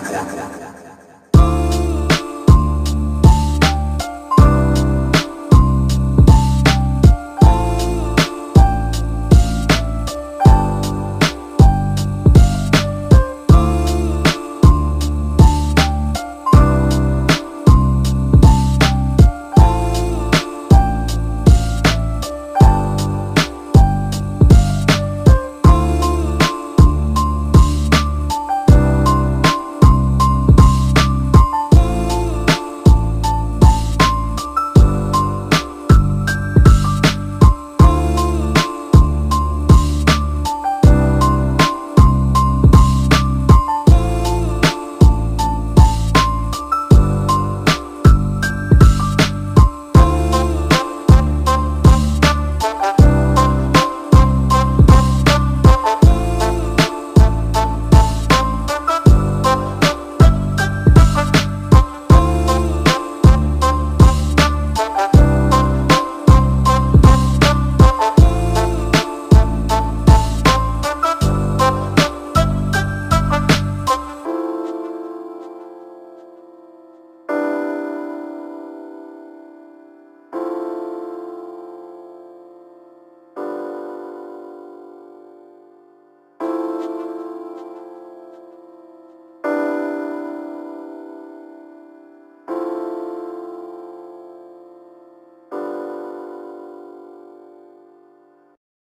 怖っ。